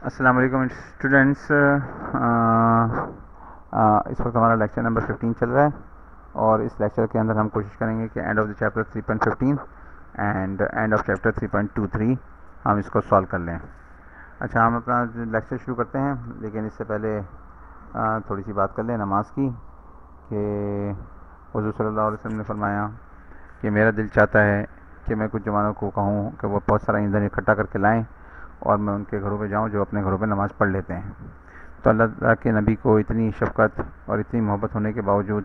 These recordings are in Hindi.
अस्सलाम वालेकुम स्टूडेंट्स इस वक्त हमारा लेक्चर नंबर 15 चल रहा है और इस लेक्चर के अंदर हम कोशिश करेंगे कि end of the chapter 3.15 end end of chapter 3.23 हम इसको सॉल्व कर लें। अच्छा हम अपना लेक्चर शुरू करते हैं लेकिन इससे पहले आ, थोड़ी सी बात कर लें नमाज़ की कि हजू अलैहि वसल्लम ने फरमाया कि मेरा दिल चाहता है कि मैं कुछ जवानों को कहूँ कि वह बहुत सारा ईंधन इकट्ठा करके लाएँ और मैं उनके घरों पर जाऊँ, जो अपने घरों पर नमाज़ पढ़ लेते हैं। तो अल्लाह ताला के नबी को इतनी शफकत और इतनी मोहब्बत होने के बावजूद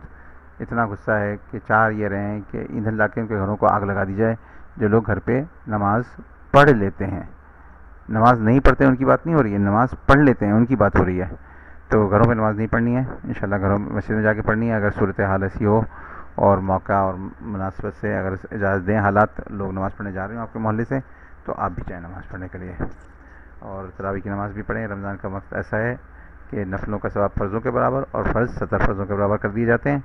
इतना गुस्सा है कि चार ये रहे हैं कि ईंधन ला के उनके घरों को आग लगा दी जाए, जो लोग घर पे नमाज़ पढ़ लेते हैं। नमाज़ नहीं पढ़ते उनकी बात नहीं हो रही है। नमाज़ पढ़ लेते हैं, उनकी बात हो रही है। तो घरों में नमाज़ नहीं पढ़नी है। इन घरों में मस्जिद में जाके पढ़नी है, अगर सूरत हाल ऐसी हो और मौका और मुनासबत से अगर इजाज़त दें हालात, लोग नमाज़ पढ़ने जा रहे हो आपके मोहल्ले से तो आप भी चाहें नमाज़ पढ़ने के लिए। और तरावी की नमाज़ भी पढ़ें। रमज़ान का वक्त ऐसा है कि नफलों का सवाब फ़र्ज़ों के बराबर और फ़र्ज़ सत्तर फ़र्ज़ों के बराबर कर दिए जाते हैं।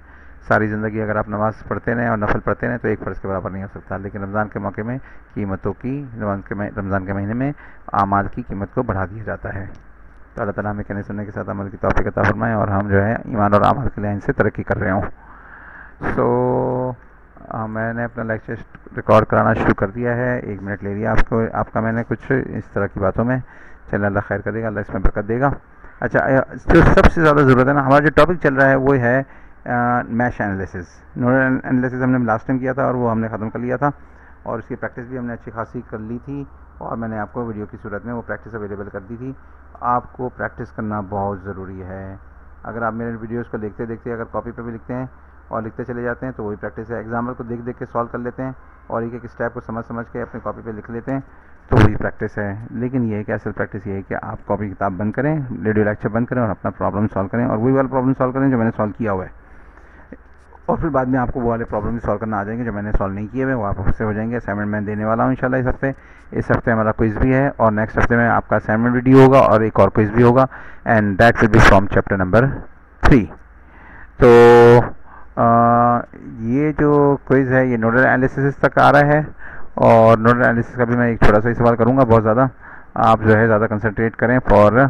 सारी ज़िंदगी अगर आप नमाज़ पढ़ते रहें और नफल पढ़ते रहें तो एक फ़र्ज़ के बराबर नहीं हो सकता। लेकिन रमज़ान के मौके में कीमतों की रमज़ान के महीने में आमाल की कीमत को बढ़ा दिया जाता है। तो अल्लाह ताला हमें कहने सुनने के साथ अमल की तोफ़ी का फरमाएँ और हम जो है ईमान और अमल के लिए इनसे तरक्की कर रहे हों। सो so, मैंने अपना लेक्चर रिकॉर्ड कराना शुरू कर दिया है। एक मिनट ले लिया आपको। आपका मैंने कुछ इस तरह की बातों में। चल अल्लाह खैर करेगा, अल्लाह इसमें बरकत देगा। अच्छा जो सबसे ज़्यादा ज़रूरत है ना, हमारा जो टॉपिक चल रहा है, वो है मैश एनालिसिस नोडल एनालिसिस हमने लास्ट टाइम किया था और वो हमने ख़त्म कर लिया था। और उसकी प्रैक्टिस भी हमने अच्छी खासी कर ली थी और मैंने आपको वीडियो की सूरत में वो प्रैक्टिस अवेलेबल कर दी थी। आपको प्रैक्टिस करना बहुत ज़रूरी है। अगर आप मेरे वीडियोज़ को देखते देखते अगर कॉपी पर भी लिखते हैं और लिखते चले जाते हैं तो वही प्रैक्टिस है। एग्ज़ाम्पल को देख देख के सॉल्व कर लेते हैं और एक एक स्टेप को समझ समझ के अपनी कॉपी पे लिख लेते हैं तो वही प्रैक्टिस है। लेकिन ये है कि असल प्रैक्टिस ये है कि आप कॉपी किताब बंद करें रेडियो लेक्चर बंद करें और अपना प्रॉब्लम सॉल्व करें और वही वाला प्रॉब्लम सॉल्व करें जो मैंने सॉल्व किया हुआ है। और फिर बाद में आपको वो वाले प्रॉब्लम भी सॉल्व करना आ जाएँगे जो मैंने सॉल्व नहीं किए हुए, वो आप उससे हो जाएँगे। असाइनमेंट मैं देने वाला हूँ इंशाल्लाह इस हफ़्ते। इस हफ़्ते हमारा क्विज़ भी है और नेक्स्ट हफ़्ते में आपका असाइनमेंट वीडियो होगा और एक और क्विज़ भी होगा। And that will be from chapter number three तो जो क्विज़ है, ये नोडल एनालिसिस तक आ रहा है और नोडल एनालिसिस का भी मैं एक छोटा सा ही सवाल करूँगा बहुत ज़्यादा। आप जो है ज़्यादा कंसनट्रेट करें for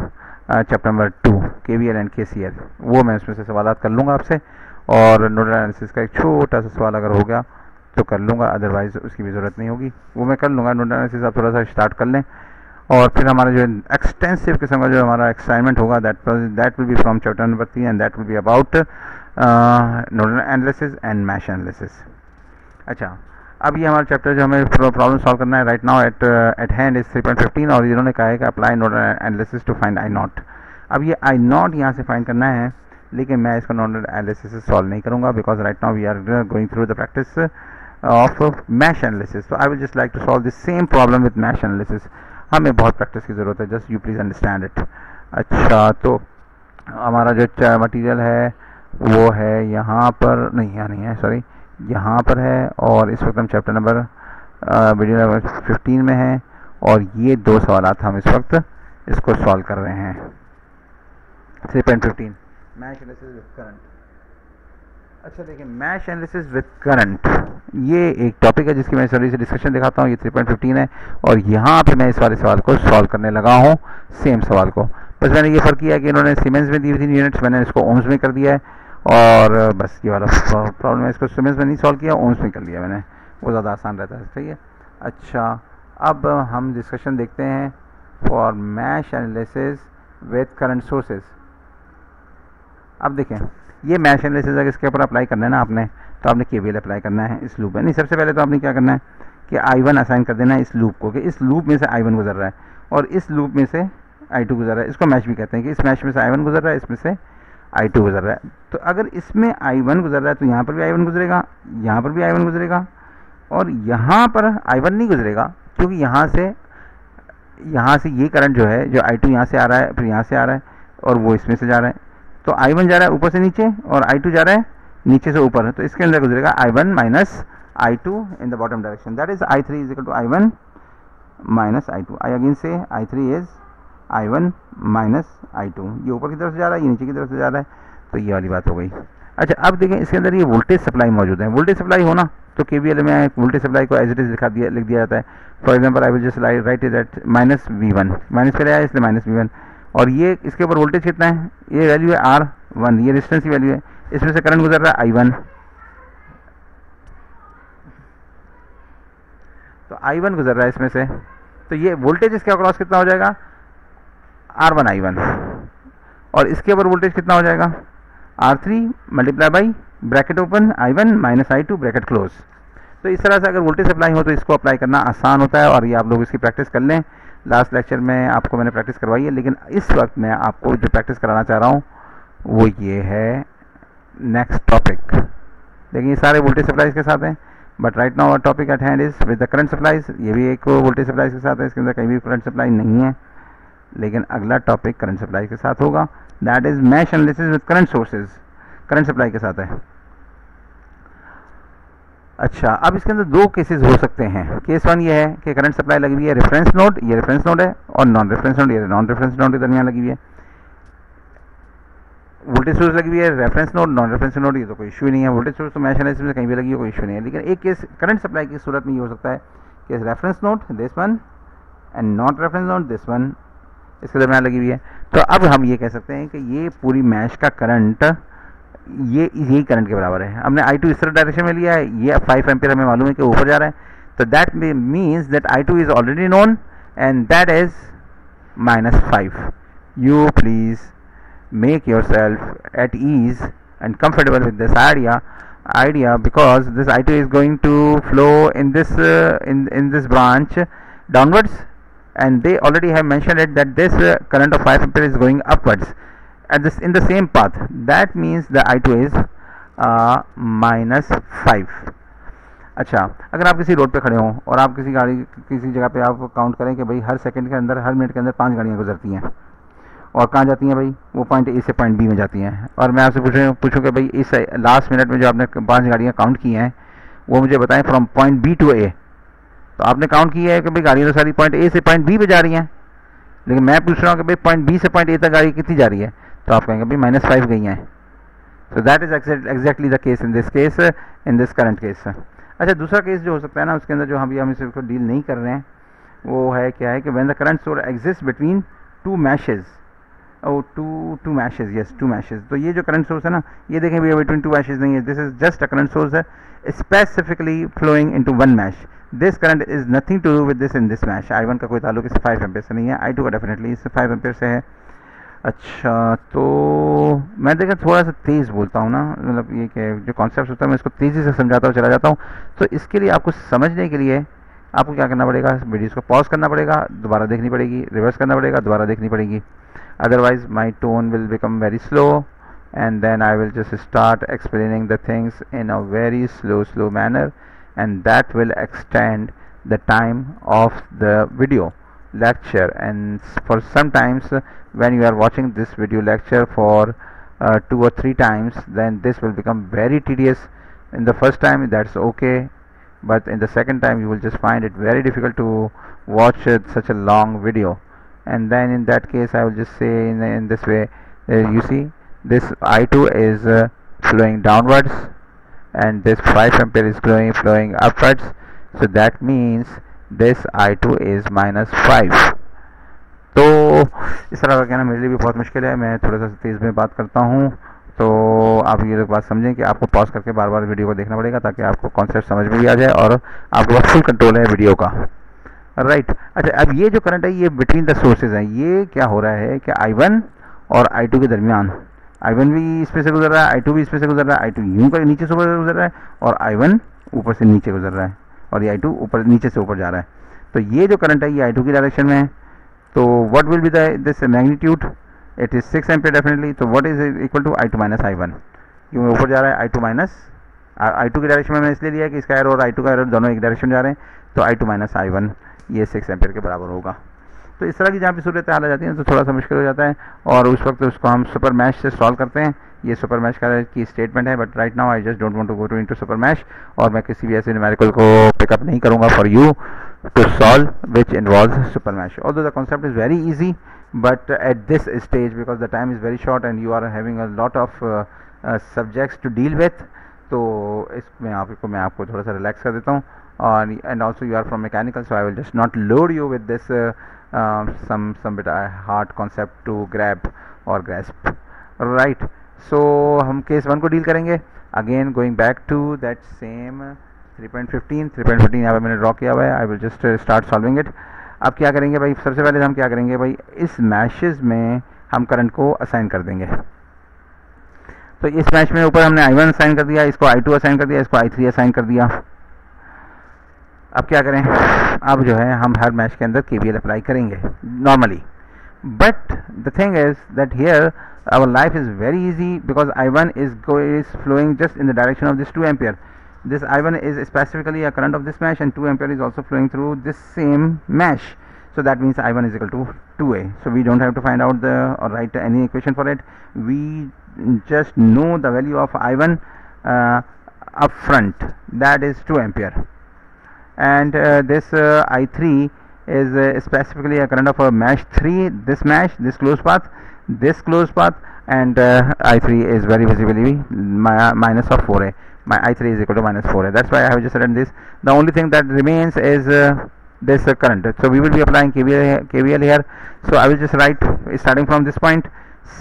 chapter number two K V L and K C L वो मैं उसमें से सवाल कर लूँगा आपसे और नोडल एनालिसिस का एक छोटा सा सवाल अगर हो गया तो कर लूँगा अदरवाइज़ उसकी भी ज़रूरत नहीं होगी। वो मैं कर लूँगा नोडल एनालिसिस आप थोड़ा सा स्टार्ट कर लें और फिर हमारा जो एक्सटेंसिव किस्म का जो हमारा एक्साइनमेंट होगा that that will be from chapter number three and that will be about nodal analysis and mesh analysis अच्छा अब ये हमारा चैप्टर जो हमें प्रॉब्लम सॉल्व करना है right now at at hand is three point fifteen और इन्होंने कहा है कि apply nodal analysis to find I naught अब ये आई नॉट यहाँ से फाइंड करना है, लेकिन मैं इसको नोडल एनालिसिस सॉल्व नहीं करूँगा because right now we are going through the practice of mesh analysis तो I will just like to solve this same problem with mesh analysis हमें बहुत प्रैक्टिस की ज़रूरत है just you please understand it अच्छा तो हमारा जो मटीरियल है वो है यहाँ पर, नहीं, यहाँ नहीं है सॉरी यहाँ पर है और इस वक्त हम chapter number video number fifteen में हैं और ये दो सवाल हम इस वक्त इसको सॉल्व कर रहे हैं। Three point fifteen mesh analysis with current अच्छा देखिए मैश एनालिसिस विद करंट ये एक टॉपिक है जिसकी मैं सॉरी से डिस्कशन दिखाता हूँ, ये 3.15 है और यहाँ पे मैं इस वाले सवाल को सॉल्व करने लगा हूँ सेम सवाल को। बस मैंने ये फ़र्क किया कि इन्होंने सीमेंस में दी हुई थी यूनिट्स मैंने इसको ओम्स में कर दिया है। और बस ये वाला प्रॉब्लम है, इसको सीमेंस में नहीं सॉल्व किया, ओम्स में कर लिया मैंने। वो ज़्यादा आसान रहता है सही है? अच्छा अब हम डिस्कशन देखते हैं for mesh analysis with current sources अब देखें, ये मैश एनालिसिस अगर इसके ऊपर अप्लाई करना है ना आपने तो आपने के अप्लाई करना है इस लूप में। नहीं, सबसे पहले तो आपने क्या करना है कि आई वन असाइन कर देना है इस लूप को कि इस लूप में से आई वन गुजर रहा है और इस लूप में से आई टू गुजर रहा है। इसको मैच भी कहते हैं कि इस मैच में से आई वन गुजर रहा है, इसमें से आई टू गुजर रहा है। तो अगर इसमें आई वन गुजर रहा है तो यहाँ पर भी आई वन गुजरेगा, यहाँ पर भी आई वन गुजरेगा, और यहाँ पर आई वन नहीं गुजरेगा, क्योंकि यहाँ से यहाँ से ये करंट जो है, जो आई टू यहाँ से आ रहा है, फिर यहाँ से आ रहा है, और वो इसमें से जा रहा है। तो आई वन जा रहा है ऊपर से नीचे, और आई टू जा रहा है नीचे से ऊपर तो इसके अंदर गुजरेगा I one minus I two in the bottom direction that is I three is equal to I one minus I two I again से I three is I one minus I two ये ऊपर की तरफ़ से जा रहा है, ये नीचे की तरफ़ से जा रहा है तो ये वाली बात हो गई। अच्छा अब देखें, इसके अंदर ये वोल्टेज सप्लाई मौजूद है। वोल्टेज सप्लाई होना तो के में वोल्टेज सप्लाई को एज इट इज़ लिखा दिया, लिख दिया जाता है। For example I will just write is at minus V one minus पहले आया, इसलिए माइनस वी वन और ये, इसके ऊपर वोल्टेज कितना है? ये वैल्यू है आर वन ये रेजिस्टेंस की वैल्यू है। इसमें से करंट गुजर रहा है आई वन तो आई वन गुजर रहा है इसमें से। तो ये वोल्टेज इसके अक्रॉस कितना हो जाएगा? आर वन आई वन और इसके ऊपर वोल्टेज कितना हो जाएगा? R three multiply by bracket open I one minus I two bracket close तो इस तरह से अगर वोल्टेज अप्लाई हो तो इसको अप्लाई करना आसान होता है और ये आप लोग इसकी प्रैक्टिस कर लें। लास्ट लेक्चर में आपको मैंने प्रैक्टिस करवाई है, लेकिन इस वक्त मैं आपको जो प्रैक्टिस कराना चाह रहा हूँ, वो ये है नेक्स्ट टॉपिक देखिए, ये सारे वोल्टेज सप्लाईज के साथ हैं but right now topic at hand is with the current supplies ये भी एक वोल्टेज सप्लाईज के साथ है, इसके अंदर कहीं भी करंट सप्लाई नहीं है। लेकिन अगला टॉपिक करंट सप्लाई के साथ होगा। That is mesh analysis with current sources current supply के साथ है। अच्छा अब इसके अंदर दो केसेस हो सकते हैं। केस वन ये है कि करंट सप्लाई लगी हुई है रेफरेंस नोड ये रेफरेंस नोड है, और नॉन रेफरेंस नोड ये नॉन रेफरेंस नोड के दरमियान लगी हुई है। वोल्टेज सोर्स लगी हुई है reference node non reference node ये तो कोई इशू नहीं है। वोल्टेज सोर्स तो मैश एनालिसिस में कहीं भी लगी है, कोई इशू नहीं है। लेकिन एक केस करंट सप्लाई की सूरत में ये हो सकता है। कि reference node this one and not reference node this one इसके दरमियान लगी हुई है। तो अब हम ये कह सकते हैं कि ये पूरी मैश का करंट ये यही करंट के बराबर है। हमने आई टू इस तरह डायरेक्शन में लिया है ये फाइव एम्पियर हमें मालूम है कि ऊपर जा रहा है। तो that means that I two is already known and that is minus five you please make yourself at ease and comfortable with this idea idea because this I2 is going to flow in this uh, in in this branch downwards. And they already have mentioned it that this uh, current of 5 ampere is going upwards. At this in the same path. That means the I2 is uh, minus 5 अच्छा अगर आप किसी रोड पे खड़े हों और आप किसी गाड़ी किसी जगह पे आप काउंट करें कि भाई हर सेकंड के अंदर हर मिनट के अंदर पाँच गाड़ियाँ गुजरती हैं। और कहाँ जाती हैं भाई? वो पॉइंट ए से पॉइंट बी में जाती हैं। और मैं आपसे पूछूँ पूछूँ कि भाई इस लास्ट मिनट में जो आपने पाँच गाड़ियाँ काउंट की हैं वो मुझे बताएँ from point B to A तो आपने काउंट किया है कि भाई गाड़ियाँ तो सारी पॉइंट ए से पॉइंट बी पे जा रही हैं। लेकिन मैं पूछ रहा हूँ कि भाई पॉइंट बी से पॉइंट ए तक गाड़ी कितनी जा रही है? तो आप कहेंगे, भाई माइनस फाइव गई हैं। So that is exactly the case in this case in this current case अच्छा दूसरा केस जो हो सकता है ना, उसके अंदर जो हम हम इसको डील नहीं कर रहे हैं, वो है, क्या है कि when the current source exist between two meshes oh two two meshes yes two meshes तो ये जो करंट सोर्स है ना, ये देखें भैया बिटवीन टू मैशेज नहीं है. This is just a current source है specifically flowing into one mesh this current is nothing to do with this in this mesh I one का कोई ताल्लुक इस फाइव एम्पेयर से नहीं है. आई टू का डेफिनेटली इससे फाइव एम्पेयर से है. अच्छा तो मैं देखा थोड़ा सा तेज़ बोलता हूँ ना मतलब ये कि जो कॉन्सेप्ट होता है, मैं इसको तेज़ी से समझाता हूँ चला जाता हूँ. तो इसके लिए आपको समझने के लिए आपको क्या करना पड़ेगा? वीडियोज़ को पॉज करना पड़ेगा, दोबारा देखनी पड़ेगी रिवर्स करना पड़ेगा, दोबारा देखनी पड़ेगी। Otherwise my tone will become very slow and then I will just start explaining the things in a very slow slow manner and that will extend the time of the video lecture and for sometimes when you are watching this video lecture for two और three times then this will become very tedious in the first time that's okay but in the second time you will just find it very difficult to watch uh, such a long video and then in that case I will just say in, in this way uh, you see this I2 is uh, flowing downwards and this 5 ampere is flowing flowing upwards so that means this I2 is minus 5 तो इस तरह का कहना मेरे लिए भी बहुत मुश्किल है मैं थोड़ा सा तेज़ में बात करता हूँ तो आप ये लोग बात समझें कि आपको पॉज करके बार बार वीडियो को देखना पड़ेगा ताकि आपको कॉन्सेप्ट समझ में भी आ जाए और आपके पास फुल कंट्रोल है वीडियो का। Right right. अच्छा अब ये जो करंट है, ये बिटवीन द सोर्सेज है। ये क्या हो रहा है कि आई वन और आई टू के दरमियान। आई वन भी इसमें से गुजर रहा है आई टू भी इसमें से गुजर रहा है आई टू यूँ का नीचे से ऊपर गुजर रहा है और आई वन ऊपर से नीचे गुजर रहा है और ये आई टू ऊपर, नीचे से ऊपर जा रहा है। तो ये जो करंट है, ये आई टू की डायरेक्शन में है। तो what will be this magnitude it is six ampere definitely तो what is equal to I two minus I one क्योंकि ऊपर जा रहा है I two minus I two की डायरेक्शन में इसलिए लिया कि इसका एरो और आई टू का एरो दोनों एक डायरेक्शन जा रहे हैं। तो I two minus I one ये सिक्स एम्पेयर के बराबर होगा। तो इस तरह की जहाँ भी सूरत हाल आ जाती है तो थोड़ा सा मुश्किल हो जाता है। और उस वक्त उसको हम सुपर मैश से सॉल्व करते हैं। ये सुपर मैश का की स्टेटमेंट है but right now I just don't want to go to into super mesh और मैं किसी भी ऐसे न्यूमेरिकल को पिकअप नहीं करूँगा for you to solve which involve super mesh all the concept is very easy but at this stage because the time is very short and you are having a lot of uh, subjects to deal with तो इसमें आपको मैं आपको थोड़ा सा रिलैक्स कर देता हूँ। और and also you are from mechanical so I will just not load you with this some some bit hard concept to grab और ग्रेस्प राइट सो हम केस वन को डील करेंगे। Again going back to that same 3.15 3.15 यहाँ पे मैंने ड्रॉ किया हुआ है। I will just start solving it अब क्या करेंगे भाई? सबसे पहले हम क्या करेंगे भाई? इस मैशेज में हम करंट को असाइन कर देंगे। तो इस मैच में ऊपर हमने आई वन असाइन कर दिया, इसको आई टू असाइन कर दिया, इसको आई थ्री असाइन कर दिया। अब क्या करें? अब जो है, हम हर मैच के अंदर के अप्लाई करेंगे normally but the thing is that here our life is very easy because I1 is go is flowing just in the direction of this 2 ampere this I1 is specifically a current of this mesh and 2 ampere is also flowing through this same mesh. So that means I1 is equal to 2a so we don't have to find out the or write any equation for it. We just know the value of I1 uh, up front. That is 2 ampere. And uh, this uh, I3 is uh, specifically a current of a mesh 3 this mesh this closed path this closed path and uh, i3 is very visibly mi minus of 4a my i3 is equal to minus 4a that's why i have just written this. The only thing that remains is uh, this uh, current. So we will be applying kvl, KVL here. So i will just write starting from this point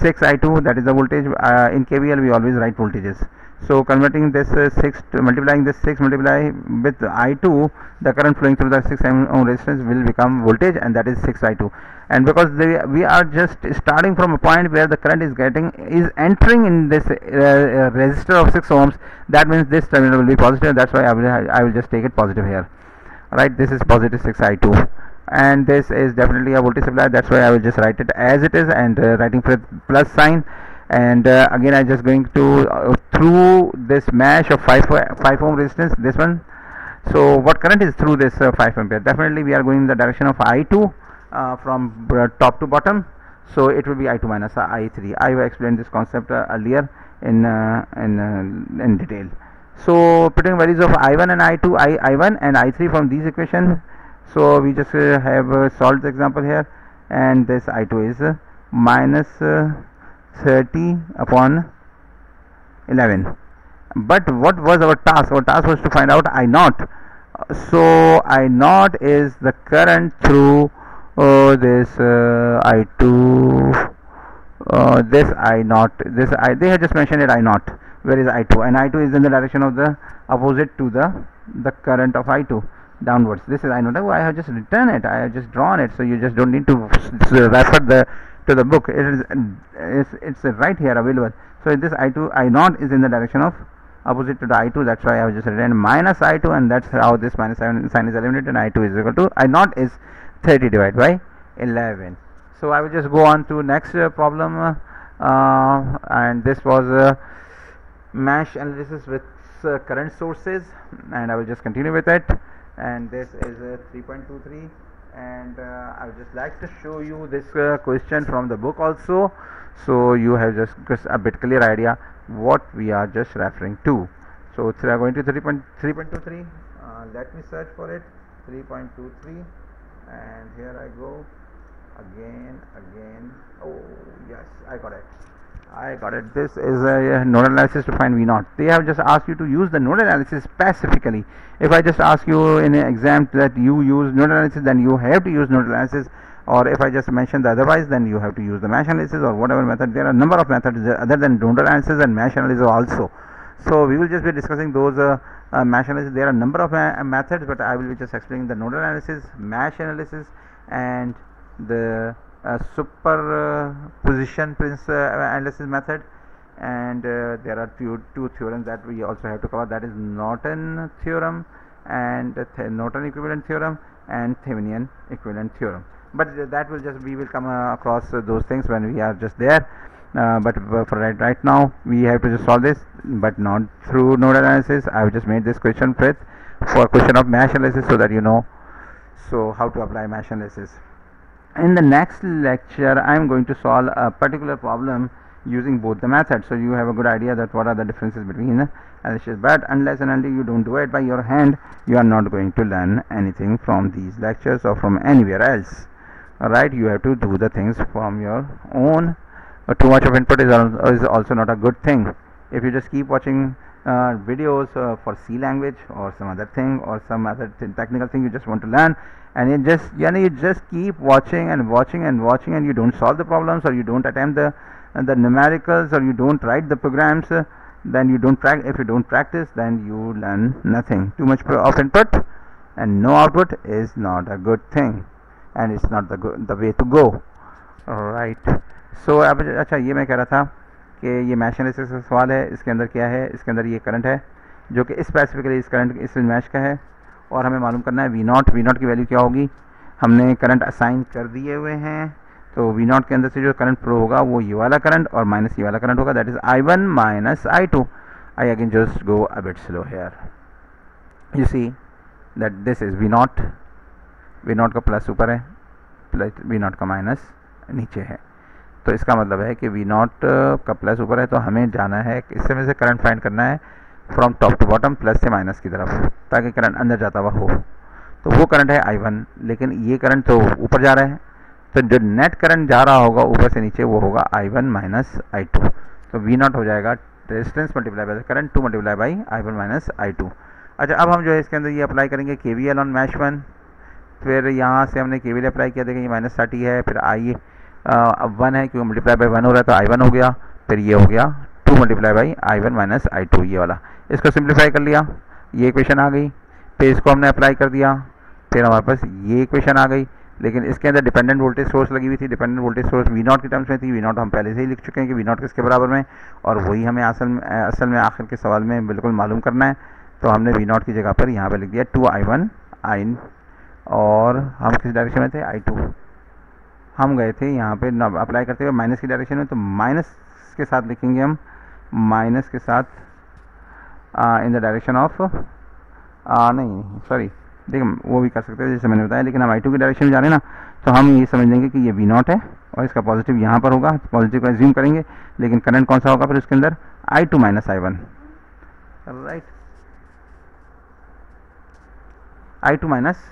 6 i2 that is the voltage uh, in kvl we always write voltages. So converting this uh, 6 to multiplying this 6 multiply with i2 the current flowing through the 6 ohm resistance will become voltage and that is 6 i2 and because they, we are just starting from a point where the current is getting is entering in this uh, uh, resistor of 6 ohms that means this terminal will be positive that's why I will, I will just take it positive here. Right this is positive 6i2 and this is definitely a voltage supply. That's why I will just write it as it is and uh, writing for plus sign. And uh, again I'm just going to uh, through this mesh of 5 5 ohm resistance this one. So what current is through this uh, 5 ampere? Definitely we are going in the direction of i2 uh, from uh, top to bottom. So it will be i2 minus i3 i have explained this concept uh, earlier in in in detail. So putting values of i1 and i2 i i1 and i3 from these equation so we just uh, have uh, solved the example here and this i2 is uh, minus 30 upon 11 but what was our task? Our task was to find out i naught. So i naught is the current through oh this uh, i2 uh, this i naught. This i they have just mentioned it i naught. Where is i2 and i2 is in the direction of the opposite to the the current of i2 downwards. This is i naught oh, i have just written it. I have just drawn it. So you just don't need to refer the to the book. It is it's, it's right here available. So this i2 i naught is in the direction of opposite to the i2 that's why i have just written minus i2 and that's how this minus sign is eliminated and i2 is equal to i naught is 30 divided by 11 so I will just go on to next uh, problem uh, and this was uh, mesh analysis with uh, current sources and I will just continue with it and this is 3.23 and uh, I would just like to show you this uh, question from the book also. So you have just, a bit clear idea what we are just referring to. So we are going to 3.3.23 let me search for it. 3.23 and here I go. Again again. Oh yes I got it I got it. This is a nodal analysis to find V naught they have just asked you to use the nodal analysis specifically. If I just ask you in an exam that you use nodal analysis then you have to use nodal analysis. Or if I just mention the otherwise then you have to use the mesh analysis or whatever method. There are a number of methods other than nodal analysis and mesh analysis also. So we will just be discussing those uh, uh, mesh analysis. There are a number of uh, methods but I will be just explaining the nodal analysis mesh analysis and the uh, superposition prince uh, analysis method. And uh, there are few two theorems that we also have to cover. That is Norton theorem and th Norton equivalent theorem and Thevenin equivalent theorem. But that will just we will come across those things when we are just there. Uh, but for right, right now we have to just solve this but not through nodal analysis. I have just made this question with for question of mesh analysis so that you know so how to apply mesh analysis in the next lecture I am going to solve a particular problem using both the methods. So you have a good idea that what are the differences between the analysis but unless and until you don't do it by your hand. You are not going to learn anything from these lectures or from anywhere else. Alright you have to do the things from your own. Uh, too much of input is, is also not a good thing. If you just keep watching uh, videos uh, for C language or some other thing or some other technical thing you just want to learn. And you just you know you just keep watching and watching and watching and you don't solve the problems or you don't attempt the uh, the numericals or you don't write the programs uh, then you don't practice if you don't practice then you learn nothing. Too much of input and no output is not a good thing and it's not the the way to go. All right so ab acha ye main keh raha tha कि ये मैश एनालिसिस का सवाल है, इसके अंदर क्या है, इसके अंदर ये करंट है, जो कि स्पेसिफिकली इस करंट इस मैश का है, और हमें मालूम करना है वी नॉट वी नॉट की वैल्यू क्या होगी। हमने करंट असाइन कर दिए हुए हैं तो वी नॉट के अंदर से जो करंट फ्लो होगा, वो ये वाला करंट और माइनस ये वाला करंट होगा that is I one minus I two I again just go a bit slow here you see that this is V naught V naught का प्लस ऊपर है प्लस वी नॉट का माइनस नीचे है। तो इसका मतलब है कि वी नॉट का प्लस ऊपर है तो हमें जाना है, इससे में से करंट फाइंड करना है from top to bottom plus से माइनस की तरफ़, ताकि करंट अंदर जाता हुआ हो। तो वो करंट है आई वन लेकिन ये करंट तो ऊपर जा रहा है। तो जो नेट करंट जा रहा होगा, ऊपर से नीचे वो होगा I one minus I two तो वी नॉट हो जाएगा resistance multiply by current two multiply by I one minus I two अच्छा अब हम जो है इसके अंदर ये अप्लाई करेंगे K V L on mesh one फिर यहाँ से हमने के वी एल अप्लाई किया, देखिए ये माइनस थर्टी है, फिर आई अब वन है क्योंकि मल्टीप्लाई बाई वन हो रहा है तो आई वन हो गया। फिर ये हो गया। Two multiply by I one minus I two ये वाला। इसको सिंप्लीफाई कर लिया। ये इक्वेशन आ गई। फिर इसको हमने अप्लाई कर दिया। फिर हमारे पास ये इक्वेशन आ गई। लेकिन इसके अंदर डिपेंडेंट वोल्टेज सोर्स लगी हुई थी। Dependent voltage source V naught की टर्म्स में थी। वी नॉट हम पहले से ही लिख चुके हैं कि वी नॉट किसके बराबर में। और वही हमें असल में असल में आखिर के सवाल में बिल्कुल मालूम करना है। तो हमने वी नॉट की जगह पर यहाँ पर लिख दिया टू आई वन आई और हम किस डायरेक्शन में थे? आई टू हम गए थे यहाँ पे अप्लाई करते हुए माइनस की डायरेक्शन में तो माइनस के साथ लिखेंगे हम माइनस के साथ इन द डायरेक्शन ऑफ़ नहीं सॉरी देखिए वो भी कर सकते हैं जैसे मैंने बताया, लेकिन हम आई टू की डायरेक्शन में जा रहे हैं ना तो हम ये समझ लेंगे कि ये वी नॉट है, और इसका पॉजिटिव यहाँ पर होगा पॉजिटिव का एज्यूम करेंगे, लेकिन करंट कौन सा होगा फिर उसके अंदर? I two minus I one right I two minus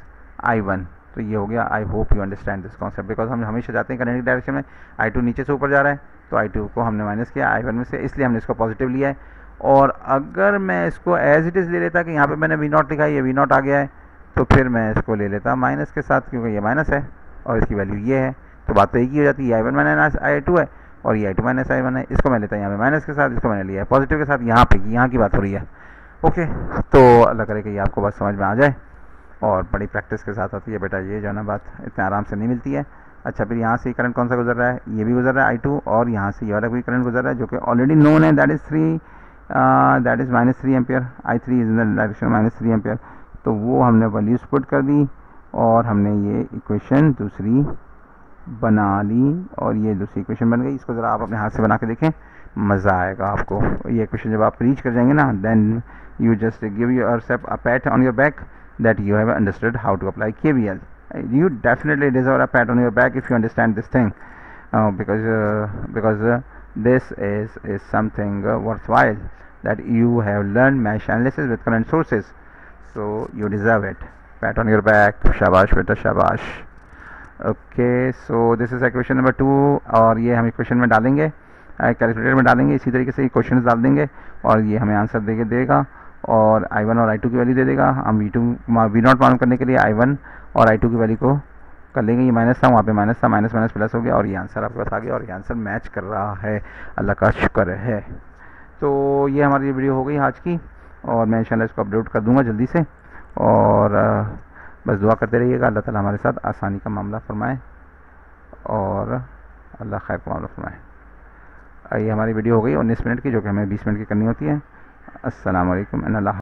I one तो ये हो गया I hope you understand this concept because हम हमेशा जाते हैं करंट डायरेक्शन में आई टू नीचे से ऊपर जा रहा है तो आई टू को हमने माइनस किया आई वन में से, इसलिए हमने इसको पॉजिटिव लिया है। और अगर मैं इसको एज इट इज़ ले लेता कि यहाँ पे मैंने वी नॉट लिखा है, ये वी नॉट आ गया है तो फिर मैं इसको ले लेता माइनस के साथ, क्योंकि ये माइनस है, और इसकी वैल्यू ये है तो बात तो एक ही हो जाती है I one minus I two है, और ये I two minus I one है, इसको मैं लेता यहाँ पे माइनस के साथ, इसको मैंने लिया है पॉजिटिव के साथ, यहाँ पे, यहाँ की बात हो रही है। ओके तो अल्लाह करे कि आपको बात समझ में आ जाए। और बड़ी प्रैक्टिस के साथ आती है बेटा, ये जो है ना बात इतने आराम से नहीं मिलती है। अच्छा फिर यहाँ से करंट कौन सा गुजर रहा है? ये भी गुजर रहा है आई टू और यहाँ से ये वाला भी करंट गुजर रहा है, जो कि ऑलरेडी नोन है। That is three that is minus three ampere I three is in the direction minus three ampere तो वो हमने वैल्यूज़ पुट कर दी, और हमने ये इक्वेशन दूसरी बना ली, और ये दूसरी इक्वेशन बन गई। इसको ज़रा आप अपने हाथ से बना के देखें। मज़ा आएगा आपको। ये इक्वेशन जब आप रीच कर जाएँगे ना then you just give yourself a pat on your back that you have understood how to apply KVL. You definitely deserve a pat on your back if you understand this thing, uh, because uh, because uh, this is is something worthwhile that you have learned mesh analysis with current sources, so you deserve it. Pat on your back, shabash beta shabash. Okay so this is equation number two और ये हम इक्वेशन में डालेंगे कैलकुलेटर में डालेंगे इसी तरीके से क्वेश्चन डाल देंगे और ये हमें आंसर देके देगा और आई वन और आई टू की वैल्यू दे देगा। हम वी टू वी नॉट मालूम करने के लिए आई वन और आई टू की वैल्यू को कर लेंगे। ये माइनस था, वहाँ पे माइनस था माइनस माइनस प्लस हो गया। और ये आंसर आपके पास आ गया और ये आंसर मैच कर रहा है। अल्लाह का शुक्र है। तो ये हमारी वीडियो हो गई आज की और मैं इंशाल्लाह इसको अपलोड कर दूँगा जल्दी से। और बस दुआ करते रहिएगा। अल्लाह ताला हमारे साथ आसानी का मामला फरमाए और अल्लाह खैर का मामला फरमाए। ये हमारी वीडियो हो गई उन्नीस मिनट की, जो कि हमें बीस मिनट की करनी होती है। अस्सलाम वालेकुम अल्लाह